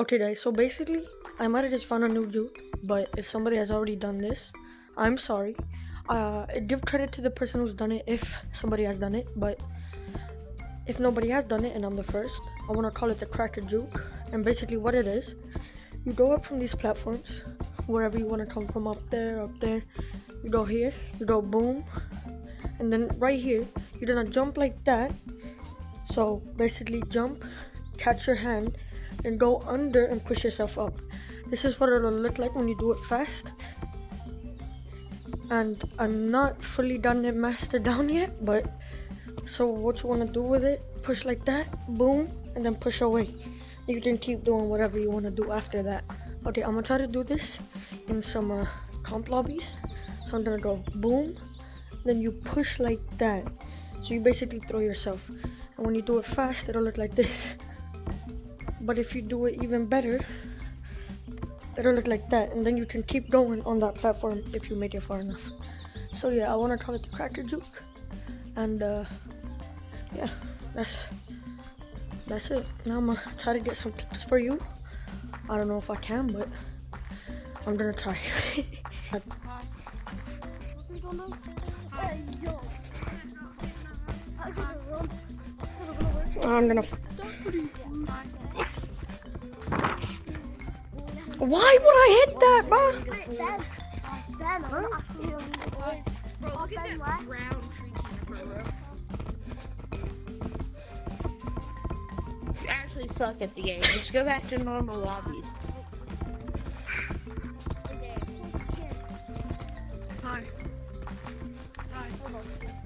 Okay, guys, so basically, I might have just found a new juke, but if somebody has already done this, I'm sorry. Uh, give credit to the person who's done it if somebody has done it, but if nobody has done it and I'm the first, I want to call it the cracker juke. And basically, what it is, you go up from these platforms, wherever you want to come from, up there, up there. You go here, you go boom, and then right here, you're gonna jump like that. So basically, jump, catch your hand, and go under and push yourself up. This is what it'll look like when you do it fast. And I'm not fully done it mastered down yet, but so what you want to do with it, push like that, boom, and then push away. You can keep doing whatever you want to do after that. Okay, I'm gonna try to do this in some uh, comp lobbies. So I'm gonna go boom, then you push like that. So you basically throw yourself. And when you do it fast, it'll look like this. But if you do it even better, it'll look like that. And then you can keep going on that platform if you make it far enough. So yeah, I want to call it the cracker juke. And uh, yeah, that's that's it. Now I'm gonna try to get some tips for you. I don't know if I can, but I'm gonna try. I'm gonna. Why would I hit that, bro? Bro, look at that brown tree camper, bro. You actually suck at the game. Just go back to normal lobbies. Hi. Hi. Hi.